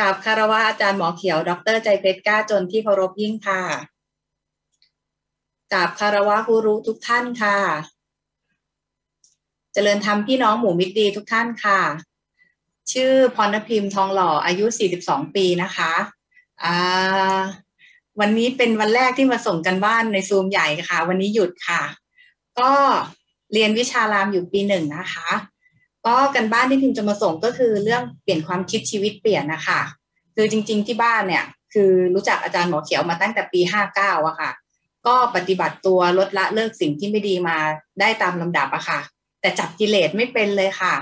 กับคารวะอาจารย์หมอเขียว ดรใจเพชรก้าจนที่เคารพยิ่งค่ะกับคารวะผู้รู้ทุกท่านค่ะ เจริญธรรมพี่น้องหมู่มิตรดีทุกท่านค่ะ ชื่อพรณพิมพ์ทองหล่ออายุ 42 ปีนะคะอ่าวันนี้เป็นวันแรกที่มาส่งกันบ้านในซูมใหญ่ค่ะ วันนี้หยุดค่ะ ก็เรียนวิชารามอยู่ปีหนึ่งนะคะ ก็กันบ้านที่พิมจะมาส่งก็คือเรื่องเปลี่ยนความคิดชีวิตเปลี่ยนนะคะคือจริง ๆ ที่บ้านเนี่ย คือรู้จักอาจารย์หมอเขียวมาตั้งแต่ปีห้าเก้าอะค่ะ ก็ปฏิบัติตัวลดละเลิกสิ่งที่ไม่ดีมาได้ตามลำดับอะค่ะ แต่จับกิเลสไม่เป็นเลยค่ะ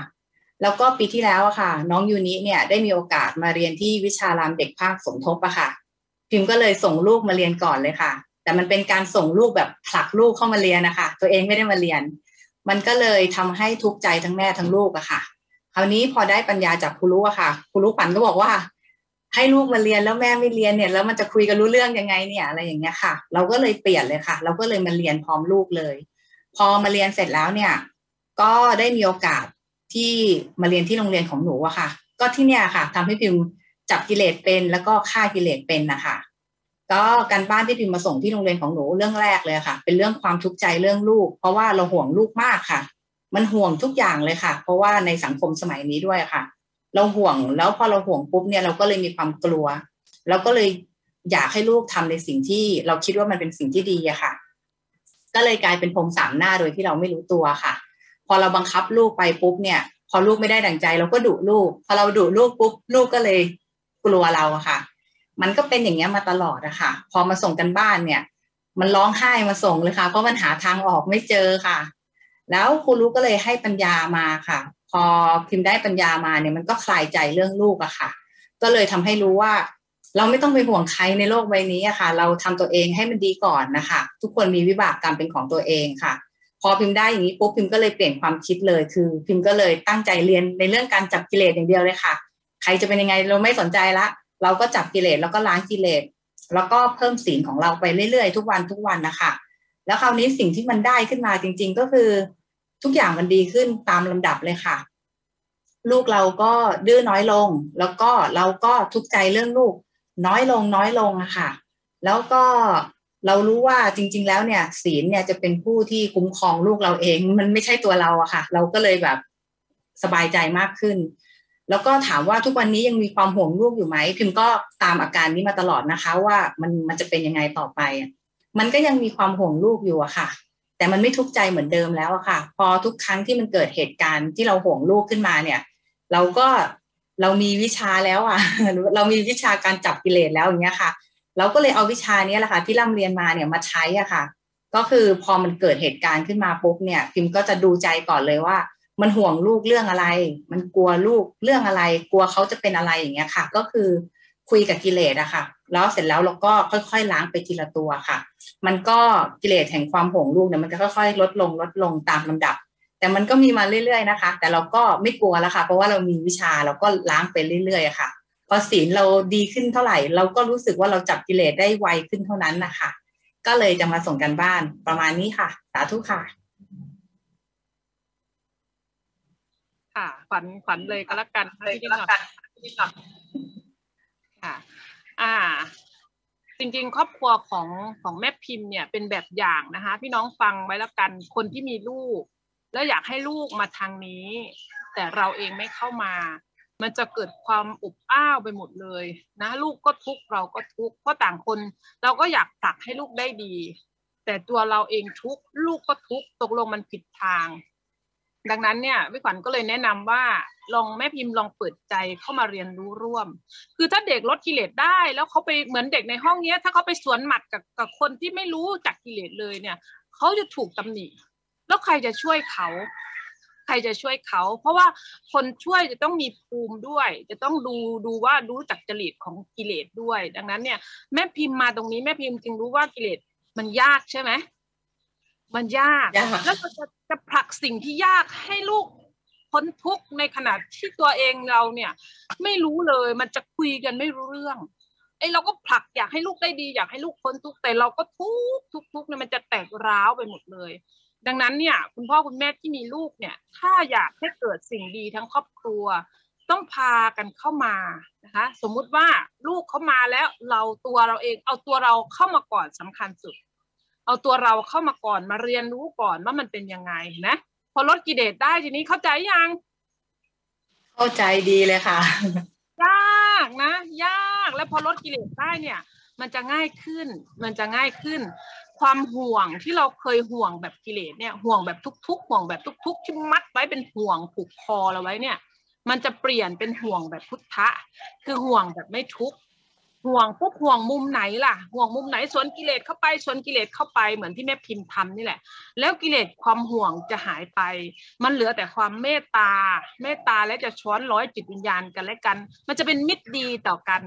แล้วก็ปีที่แล้วอะค่ะ น้องยูนิเนี่ยได้มีโอกาสมาเรียนที่วิชารามเด็กภาคสมทบอะค่ะ พิมก็เลยส่งลูกมาเรียนก่อนเลยค่ะ แต่มันเป็นการส่งลูกแบบผลักลูกเข้ามาเรียนนะคะตัวเองไม่ได้มาเรียน มันก็เลยทำให้ทุกข์ใจทั้งแม่ทั้งลูกอะค่ะ คราวนี้พอได้ปัญญาจากครูรู้อะค่ะครูรู้ปันก็บอกว่า ให้ลูกมาเรียนแล้วแม่ไม่เรียนเนี่ย แล้วมันจะคุยกันรู้เรื่องยังไงเนี่ยอะไรอย่างเงี้ยค่ะ เราก็เลยเปลี่ยนเลยค่ะ เราก็เลยมาเรียนพร้อมลูกเลย พอมาเรียนเสร็จแล้วเนี่ย ก็ได้มีโอกาสที่มาเรียนที่โรงเรียนของหนูอะค่ะ ก็ที่เนี่ยค่ะทำให้พิมจับกิเลสเป็นแล้วก็ฆ่ากิเลสเป็นนะคะ ก็การบ้านที่พิมมาส่งที่โรงเรียนของหนูเรื่องแรกเลยค่ะ เป็นเรื่องความทุกข์ใจเรื่องลูก เพราะว่าเราห่วงลูกมากค่ะ มันห่วงทุกอย่างเลยค่ะ เพราะว่าในสังคมสมัยนี้ด้วยค่ะ เราห่วงแล้วพอเราห่วงปุ๊บเนี่ยเราก็เลยมีความกลัวเราก็เลยอยากให้ลูกทำในสิ่งที่เราคิดว่ามันเป็นสิ่งที่ดีอะค่ะ ก็เลยกลายเป็นพรมสามหน้าโดยที่เราไม่รู้ตัวค่ะ พอเราบังคับลูกไปปุ๊บเนี่ย พอลูกไม่ได้ดังใจ เราก็ดุลูก พอเราดุลูกปุ๊บลูกก็เลยกลัวเราอะค่ะ มันก็เป็นอย่างเงี้ยมาตลอดอะค่ะ พอมาส่งกันบ้านเนี่ย มันร้องไห้มาส่งเลยค่ะ เพราะมันหาทางออกไม่เจอค่ะ แล้วครูรู้ก็เลยให้ปัญญามาค่ะ พอพิมพ์ได้ปัญญามาเนี่ยมันก็คลายใจเรื่องลูกอะค่ะ ก็เลยทำให้รู้ว่า เราไม่ต้องไปห่วงใครในโลกใบนี้อะค่ะ เราทำตัวเองให้มันดีก่อนนะคะ ทุกคนมีวิบากกรรมเป็นของตัวเองค่ะพอพิมพ์ได้อย่างนี้ปุ๊บพิมพ์ก็เลยเปลี่ยนความคิดเลย คือ พิมพ์ก็เลยตั้งใจเรียนในเรื่องการจับกิเลสอย่างเดียวเลยค่ะ ใครจะเป็นยังไงเราไม่สนใจละ เราก็จับกิเลสแล้วก็ล้างกิเลสแล้วก็เพิ่มศีลของเราไปเรื่อยๆ ทุกวันทุกวันนะคะแล้วคราวนี้สิ่งที่มันได้ขึ้นมาจริง ๆ ก็คือทุกอย่างมันดีขึ้นตามลำดับเลยค่ะ ลูกเราก็ดื้อน้อยลง แล้วก็เราก็ทุกใจเรื่องลูก น้อยลงน้อยลงอะค่ะ แล้วก็เรารู้ว่าจริง ๆ แล้วเนี่ย ศีลเนี่ยจะเป็นผู้ที่คุ้มครองลูกเราเอง มันไม่ใช่ตัวเราอะค่ะ เราก็เลยแบบสบายใจมากขึ้น แล้วก็ถามว่าทุกวันนี้ยังมีความห่วงลูกอยู่ไหมพิมก็ตามอาการนี้มาตลอดนะคะ ว่ามันมันจะเป็นยังไงต่อไป มันก็ยังมีความห่วงลูกอยู่อะค่ะ แต่มันไม่ทุกข์ใจเหมือนเดิมแล้วอะค่ะ พอทุกครั้งที่มันเกิดเหตุการณ์ที่เราห่วงลูกขึ้นมาเนี่ย เราก็เรามีวิชาแล้วอะเรามีวิชาการจับกิเลสแล้วอย่างเงี้ยค่ะ เราก็เลยเอาวิชานี้แหละค่ะ ที่ร่ำเรียนมาเนี่ยมาใช้อะค่ะ ก็คือพอมันเกิดเหตุการณ์ขึ้นมาปุ๊บเนี่ย พิมก็จะดูใจก่อนเลยว่า มันห่วงลูกเรื่องอะไร มันกลัวลูกเรื่องอะไร กลัวเขาจะเป็นอะไรอย่างเงี้ยค่ะ ก็คือคุยกับกิเลสอะค่ะ แล้วเสร็จแล้วเราก็ค่อยๆล้างไปทีละตัวค่ะ มันก็กิเลสแห่งความห่วงลูกเนี่ยมันจะค่อยๆ ลดลงลดลงตามลำดับ แต่มันก็มีมาเรื่อย ๆนะคะ แต่เราก็ไม่กลัวแล้วค่ะ เพราะว่าเรามีวิชาเราก็ล้างไปเรื่อยๆค่ะ พอศีลเราดีขึ้นเท่าไหร่ เราก็รู้สึกว่าเราจับกิเลสได้ไวขึ้นเท่านั้นนะคะ ก็เลยจะมาส่งกันบ้านประมาณนี้ค่ะ สาธุค่ะ ค่ะ ขวัญขวัญเลยก็แล้วกันเลยก็แล้วกันค่ะ อ่า จริงๆ ครอบครัวของของแม่พิมพ์เนี่ยเป็นแบบอย่างนะคะ พี่น้องฟังไว้แล้วกันคนที่มีลูก แล้วอยากให้ลูกมาทางนี้ แต่เราเองไม่เข้ามา มันจะเกิดความอบอ้าวไปหมดเลยนะ ลูกก็ทุกข์เราก็ทุกข์เพราะต่างคนเราก็อยากผลักให้ลูกได้ดี แต่ตัวเราเองทุกข์ลูกก็ทุกข์ตกลงมันผิดทาง ดังนั้นเนี่ยพี่ขวัญก็เลยแนะนำว่าลองแม่พิมพ์ลองเปิดใจเข้ามาเรียนรู้ร่วม คือถ้าเด็กลดกิเลสได้ แล้วเขาไปเหมือนเด็กในห้องเนี้ย ถ้าเขาไปสวนหมัดกับกับคนที่ไม่รู้จักกิเลสเลยเนี่ยเขาจะถูกตำหนิ แล้วใครจะช่วยเขาใครจะช่วยเขา เพราะว่าคนช่วยจะต้องมีภูมิด้วย จะต้องดูดูว่ารู้จักจริตของกิเลสด้วย ดังนั้นเนี่ยแม่พิมพ์มาตรงนี้แม่พิมพ์จึงรู้ว่ากิเลสมันยากใช่ไหม มันยากยาก แล้วก็จะจะผลักสิ่งที่ยากให้ลูกพ้นทุกข์ในขณะที่ตัวเองเราเนี่ย ไม่รู้เลยมันจะคุยกันไม่รู้เรื่องไอ้เราก็ผลักอยากให้ลูกได้ดีอยากให้ลูกพ้นทุกข์แต่เราก็ทุกข์ทุกข์ทุกข์เนี่ยมันจะแตกร้าวไปหมดเลย ดังนั้นเนี่ย คุณพ่อคุณแม่ที่มีลูกเนี่ย ถ้าอยากให้เกิดสิ่งดีทั้งครอบครัว ต้องพากันเข้ามานะคะ สมมุติว่าลูกเขามาแล้วเราตัวเราเองเอาตัวเราเข้ามาก่อนสำคัญสุด เอาตัวเราเข้ามาก่อนมาเรียนรู้ก่อนว่ามันเป็นยังไงนะพอลดกิเลสได้ทีนี้เข้าใจยังเข้าใจดีเลยค่ะ ยากนะ ยากแล้วพอลดกิเลสได้เนี่ย มันจะง่ายขึ้น มันจะง่ายขึ้น ความห่วงที่เราเคยห่วงแบบกิเลสเนี่ยห่วงแบบทุกๆห่วงแบบทุกๆที่มัดไว้เป็นห่วงผูกคอเราไว้เนี่ย มันจะเปลี่ยนเป็นห่วงแบบพุทธะ คือห่วงแบบไม่ทุกข์ ห่วงปุ๊บห่วงมุมไหนล่ะ ห่วงมุมไหนสวนกิเลสเข้าไปสวนกิเลสเข้าไปเหมือนที่แม่พิมพ์ทำนี่แหละ แล้วกิเลสความห่วงจะหายไป มันเหลือแต่ความเมตตา เมตตาและจะช้อนร้อยจิตวิญญาณกันและกัน มันจะเป็นมิตรดีต่อกัน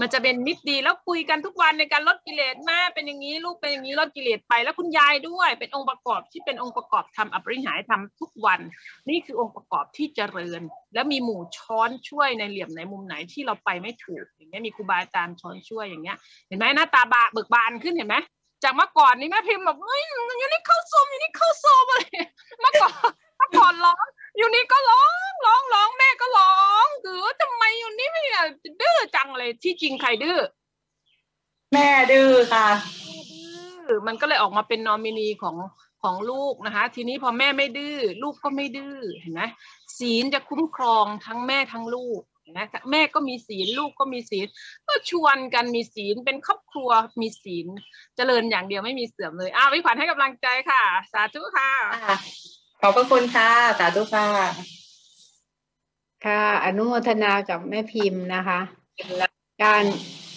มันจะเป็นมิตรดีแล้วคุยกันทุกวันในการลดกิเลสแม่เป็นอย่างนี้ลูกเป็นอย่างนี้ลดกิเลสไป แล้วคุณยายด้วยเป็นองค์ประกอบที่เป็นองค์ประกอบทำอภิหารทำทุกวัน นี่คือองค์ประกอบที่เจริญ แล้วมีหมู่ช้อนช่วยในเหลี่ยมไหนมุมไหนที่เราไปไม่ถูกอย่างเงี้ยมีครูบาอาจารย์ช้อนช่วยอย่างเงี้ยเห็นไหมหน้าตาบาเบิกบานขึ้นเห็นไหมจากเมื่อก่อนนี่แม่พิมพ์แบบเฮ้ยอย่นี้เข้าซมอย่นี้เข้าซมอะไรเมื่อก่อน ก่อนร้องอยู่นี่ก็ร้องร้องร้องแม่ก็ร้องคือทำไมอยู่นี่ไม่ดื้อจังเลยที่จริงใครดื้อแม่ดื้อค่ะดื้อมันก็เลยออกมาเป็นนอมินีของของลูกนะคะ ทีนี้พอแม่ไม่ดื้อลูกก็ไม่ดื้อเห็นไหมศีลจะคุ้มครองทั้งแม่ทั้งลูกนะแม่ก็มีศีลลูกก็มีศีลก็ชวนกันมีศีลเป็นครอบครัวมีศีลเจริญอย่างเดียวไม่มีเสื่อมเลยอ้าววิขวัญให้กำลังใจค่ะ สาธุค่ะ ขอบพระคุณค่ะ สาธุค่ะ ค่ะ อนุโมทนากับแม่พิมพ์นะคะ การ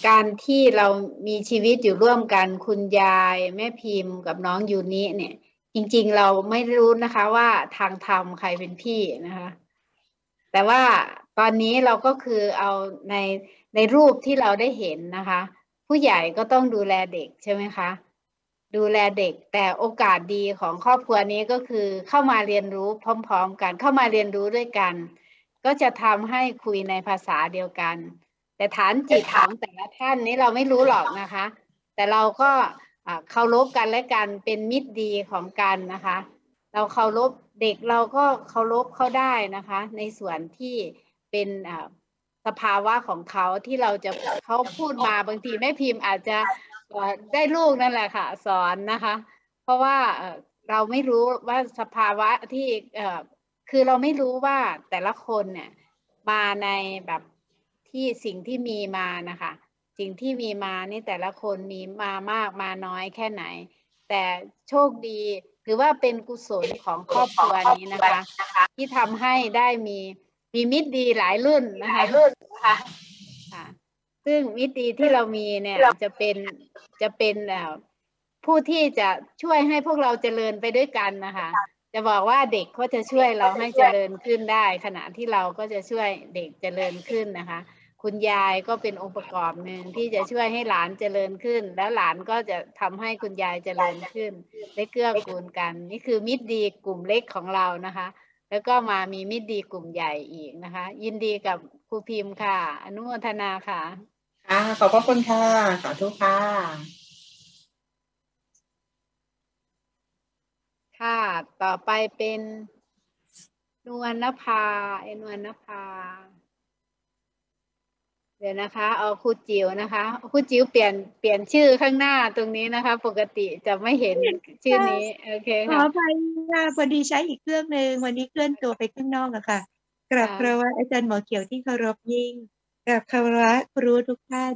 การที่เรามีชีวิตอยู่ร่วมกันคุณยายแม่พิมพ์กับน้องยูนิเนี่ย จริงๆเราไม่รู้นะคะว่าทางธรรมใครเป็นพี่นะคะ แต่ว่าตอนนี้เราก็คือเอาในในรูปที่เราได้เห็นนะคะ ผู้ใหญ่ก็ต้องดูแลเด็กใช่ไหมคะ ดูแลเด็ก แต่โอกาสดีของครอบครัวนี้ก็คือเข้ามาเรียนรู้พร้อม ๆ กัน เข้ามาเรียนรู้ด้วยกัน ก็จะทำให้คุยในภาษาเดียวกัน แต่ฐานจิตของแต่ละท่านนี้เราไม่รู้หรอกนะคะ แต่เราก็เคารพกันและกันเป็นมิตรดีของกันนะคะ เราเคารพเด็กเราก็เคารพเขาได้นะคะ ในส่วนที่เป็นสภาวะของเขาที่เราจะเขาพูดมาบางทีแม่พิมพ์อาจจะ ได้ลูกนั่นแหละค่ะ สอนนะคะ เพราะว่าเราไม่รู้ว่าสภาวะที่คือเราไม่รู้ว่าแต่ละคนเนี่ยมาในแบบที่สิ่งที่มีมานะคะ สิ่งที่มีมานี่แต่ละคนมีมามากมาน้อยแค่ไหน แต่โชคดีหรือว่าเป็นกุศลของครอบครัวนี้นะคะ ที่ทำให้ได้มีมีมิตรดีหลายรุ่นนะคะรุ่นค่ะคะ ซึ่งมิตรดีที่เรามีเนี่ยจะเป็นจะเป็นผู้ที่จะช่วยให้พวกเราเจริญไปด้วยกันนะคะ จะบอกว่าเด็กเขาจะช่วยเราให้เจริญขึ้นได้ ขณะที่เราก็จะช่วยเด็กเจริญขึ้นนะคะ คุณยายก็เป็นองค์ประกอบหนึ่งที่จะช่วยให้หลานเจริญขึ้น แล้วหลานก็จะทำให้คุณยายเจริญขึ้นได้เกื้อกูลกัน นี่คือมิตรดีกลุ่มเล็กของเรานะคะ แล้วก็มามีมิตรดีกลุ่มใหญ่อีกนะคะ ยินดีกับครูพิมพ์ค่ะ อนุโมทนาค่ะ ค่ะขอบพระคุณค่ะ สาธุค่ะ ค่ะ ต่อไปเป็นนวลนภาเอนวลนภา เดี๋ยวนะคะเอาครูจิ๋วนะคะครูจิ๋วเปลี่ยนเปลี่ยนชื่อข้างหน้าตรงนี้นะคะ ปกติจะไม่เห็นชื่อนี้โอเคขอค่ะ อภัยค่ะพอดีใช้อีกเครื่องหนึ่งวันนี้เคลื่อนตัวไปข้างนอกอะค่ะกราบค่ะคารวะอาจารย์หมอเขียวที่เคารพยิ่ง กราบคารวะครูทุกท่าน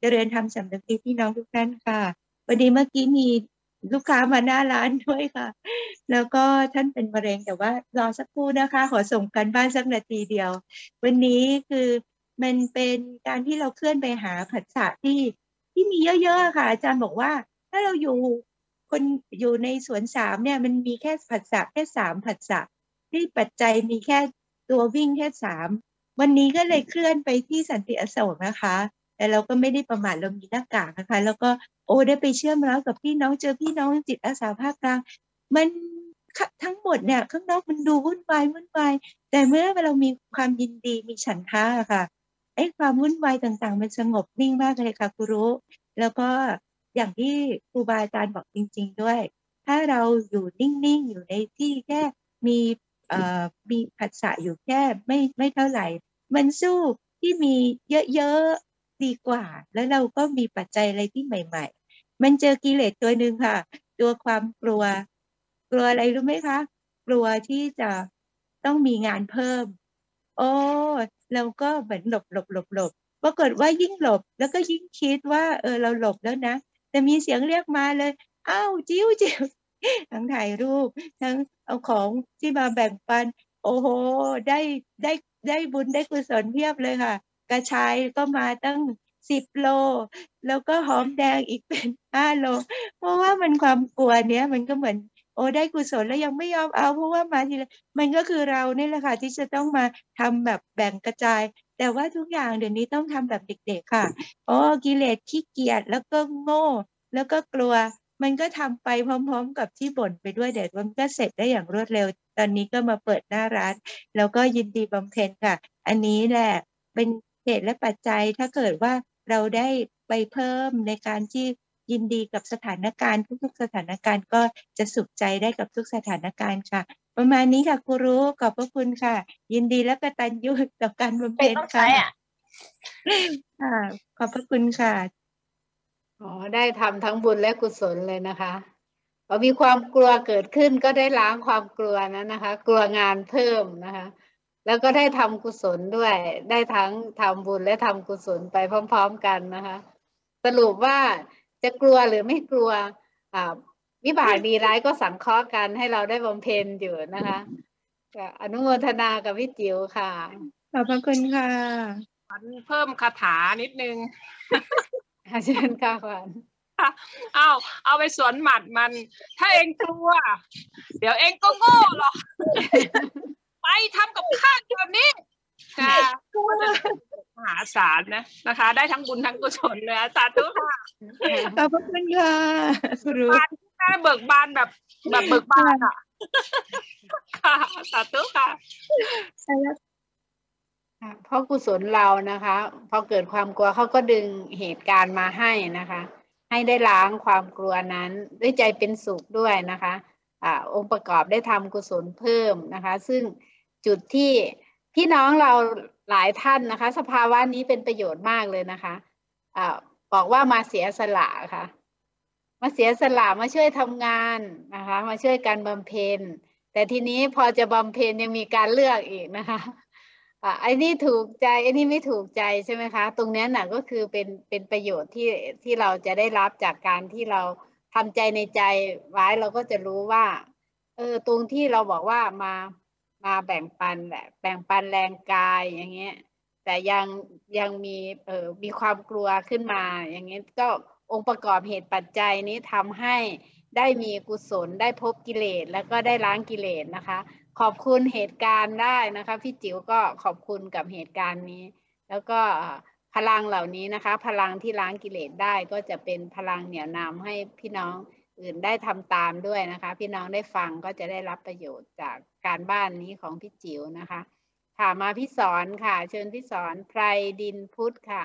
เจริญธรรมสำนึกดีพี่น้องทุกท่านค่ะวันนี้เมื่อกี้มีลูกค้ามาหน้าร้านด้วยค่ะ แล้วก็ท่านเป็นมะเร็งแต่ว่ารอสักครู่นะคะ ขอส่งกันบ้านสักนาทีเดียว วันนี้คือมันเป็นการที่เราเคลื่อนไปหาผัสสะที่ที่มีเยอะๆค่ะ อาจารย์บอกว่า ถ้าเราอยู่คนอยู่ในสวนสามเนี่ยมันมีแค่ผัสสะแค่สามผัสสะที่ปัจจัยมีแค่ตัววิ่งแค่สาม วันนี้ก็เลยเคลื่อนไปที่สันติอโศกนะคะ แต่เราก็ไม่ได้ประมาทเรามีหน้ากากนะคะ แล้วก็โอ้ได้ไปเชื่อมแล้วกับพี่น้องเจอพี่น้องจิตอาสาภาคกลางมันทั้งหมดเนี่ยข้างนอกมันดูวุ่นวายวุ่นวายแต่เมื่อเรามีความยินดีมีฉันทะค่ะไอ้ความวุ่นวายต่างๆ มันสงบนิ่งมากเลยค่ะครูรู้ แล้วก็อย่างที่ครูบาอาจารย์บอกจริง ๆ ด้วย ถ้าเราอยู่นิ่งๆอยู่ในที่แค่มีเอ่อมีผัสสะอยู่แค่ไม่ไม่เท่าไหร่ มันสู้ที่มีเยอะๆดีกว่า แล้วเราก็มีปัจจัยอะไรที่ใหม่ ๆ มันเจอกิเลสตัวหนึ่งค่ะ ตัวความกลัว กลัวอะไรรู้ไหมคะ กลัวที่จะต้องมีงานเพิ่ม โอ้เราก็เหมือนหลบหลบหลบหลบปรากฏว่ายิ่งหลบแล้วก็ยิ่งคิดว่า เออเราหลบแล้วนะ แต่มีเสียงเรียกมาเลยอ้าวจิ้วจิ้วทั้งถ่ายรูป ทั้งเอาของที่มาแบ่งปัน โอ้โห ได้ได้ ได้บุญได้กุศลเพียบเลยค่ะ กระชายก็มาตั้งสิบโล แล้วก็หอมแดงอีกเป็นห้าโล เพราะว่ามันความกลัวเนี้ยมันก็เหมือน โอ้ได้กุศลแล้วยังไม่ยอมเอาเพราะว่ามาทีละมันก็คือเราเนี่ยแหละค่ะที่จะต้องมาทำแบบแบ่งกระจาย แต่ว่าทุกอย่างเดี๋ยวนี้ต้องทำแบบเด็กๆค่ะ โอ้กิเลสขี้เกียจแล้วก็โง่ แล้วก็กลัว มันก็ทำไปพร้อม ๆ กับที่บ่นไปด้วยเด็ดมันก็เสร็จได้อย่างรวดเร็ว ตอนนี้ก็มาเปิดหน้าร้าน แล้วก็ยินดีบำเพ็ญค่ะ อันนี้แหละเป็นเหตุและปัจจัยถ้าเกิดว่าเราได้ไปเพิ่มในการที่ยินดีกับสถานการณ์ทุกๆ สถานการณ์ก็จะสุขใจได้กับทุกสถานการณ์ค่ะ ประมาณนี้ค่ะครูรู้ขอบพระคุณค่ะ ยินดีและกตัญญูต่อการบำเพ็ญค่ะค่ะขอบพระคุณค่ะ อ๋อได้ทำทั้งบุญและกุศลเลยนะคะพอมีความกลัวเกิดขึ้นก็ได้ล้างความกลัวนั้นนะคะ กลัวงานเพิ่มนะคะ แล้วก็ได้ทำกุศลด้วย ได้ทั้งทำบุญและทำกุศลไปพร้อม ๆ กันนะคะ สรุปว่าจะกลัวหรือไม่กลัวอ่าวิบากดีร้ายก็สังเคราะห์กันให้เราได้บำเพ็ญอยู่นะคะอนุโมทนากับพี่จิ๋วค่ะขอบพระคุณค่ะเพิ่มคาถานิดนึง เชิญค่ะขวัญเอาเอาไปสวนหมัดมัน ถ้าเองกลัว เดี๋ยวเองก็โง่หรอกไปทำกับข้าแบบนี้ค่ะมหาศาลนะนะคะ ได้ทั้งบุญทั้งกุศลเลยสาธุค่ะขอบคุณค่ะครูบานแม่เบิกบานแบบแบบเบิกบานอะค่ะสาธุค่ะ เพราะกุศลเรานะคะพอเกิดความกลัวเขาก็ดึงเหตุการณ์มาให้นะคะ ให้ได้ล้างความกลัวนั้นด้วยใจเป็นสุขด้วยนะคะอ่าองค์ประกอบได้ทำกุศลเพิ่มนะคะ ซึ่งจุดที่พี่น้องเราหลายท่านนะคะ สภาวะนี้เป็นประโยชน์มากเลยนะคะอ่าบอกว่ามาเสียสละค่ะ มาเสียสละมาช่วยทำงานนะคะ มาช่วยการบำเพ็ญแต่ทีนี้พอจะบำเพ็ญยังมีการเลือกอีกนะคะ อ่าไอ้นี่ถูกใจไอ้นี่ไม่ถูกใจใช่ไหมคะ ตรงนี้น่ะก็คือเป็นเป็นประโยชน์ที่ที่เราจะได้รับจากการที่เราทำใจในใจไว้เราก็จะรู้ว่าเออตรงที่เราบอกว่ามามาแบ่งปันแหละแบ่งปันแรงกายอย่างเงี้ย แต่ยังยังมีเออมีความกลัวขึ้นมา อย่างเงี้ยก็องค์ประกอบเหตุปัจจัยนี้ทำให้ได้มีกุศลได้พบกิเลสแล้วก็ได้ล้างกิเลสนะคะ ขอบคุณเหตุการณ์ได้นะคะ พี่จิ๋วก็ขอบคุณกับเหตุการณ์นี้ แล้วก็พลังเหล่านี้นะคะ พลังที่ล้างกิเลสได้ก็จะเป็นพลังเหนี่ยวนำให้พี่น้องอื่นได้ทำตามด้วยนะคะ พี่น้องได้ฟังก็จะได้รับประโยชน์จากการบ้านนี้ของพี่จิ๋วนะคะค่ะมาพี่สอนค่ะ เชิญพี่สอนไพรดินพุทธค่ะ